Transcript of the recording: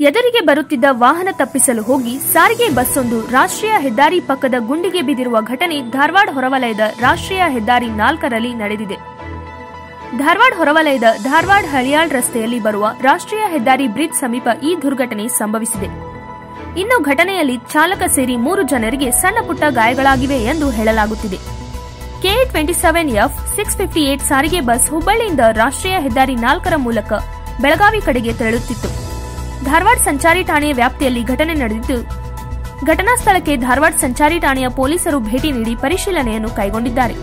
ಎದುರಿಗೆ ಬರುತ್ತಿದ್ದ ವಾಹನ ತಪ್ಪಿಸಲು ಹೋಗಿ ಸಾರಿಗೆ ಬಸ್ಸೊಂದು ರಾಷ್ಟ್ರೀಯ ಹೆದ್ದಾರಿ ಪಕ್ಕದ ಗುಂಡಿಗೆ ಬಿದ್ದಿರುವ ಘಟನೆ ಧಾರವಾಡ ಹೊರವಲಯದ ರಾಷ್ಟ್ರೀಯ ಹೆದ್ದಾರಿ ನಾಲ್ಕರಲ್ಲಿ ನಡೆದಿದೆ. ಧಾರವಾಡ ಹೊರವಲಯದ ಧಾರವಾಡ ಹಳಿಯಾಳ್ ರಸ್ತೆಯಲ್ಲಿ ಬರುವ ರಾಷ್ಟ್ರೀಯ ಹೆದ್ದಾರಿ ಬ್ರಿಡ್ಜ್ ಸಮೀಪ ಈ ದುರ್ಘಟನೆ ಸಂಭವಿಸಿದೆ. ಇನ್ನು ಘಟನೆಯಲ್ಲಿ ಚಾಲಕ ಸೇರಿ ಮೂರು ಜನರಿಗೆ ಸಣ್ಣಪುಟ್ಟ ಗಾಯಗಳಾಗಿವೆ ಎಂದು ಹೇಳಲಾಗುತ್ತಿದೆ. K twenty seven F six fifty eight ಸಾರಿಗೆ ಬಸ್ ಹುಬ್ಬಳ್ಳಿಯಿಂದ ರಾಷ್ಟ್ರೀಯ ಹೆದ್ದಾರಿ ನಾಲ್ಕರ ಮೂಲಕ ಬೆಳಗಾವಿ ಕಡೆಗೆ ತೆರಳುತ್ತಿತ್ತು. ಧಾರವಾಡ ಸಂಚಾರಿ ಠಾಣೆಯ ವ್ಯಾಪ್ತಿಯಲ್ಲಿ ಘಟನೆ ನಡೆದಿದ್ದು, ಘಟನಾ ಸ್ಥಳಕ್ಕೆ ಧಾರವಾಡ ಸಂಚಾರಿ ಠಾಣೆಯ ಪೊಲೀಸರು ಭೇಟಿ ನೀಡಿ ಪರಿಶೀಲನೆಯನ್ನು ಕೈಗೊಂಡಿದ್ದಾರೆ.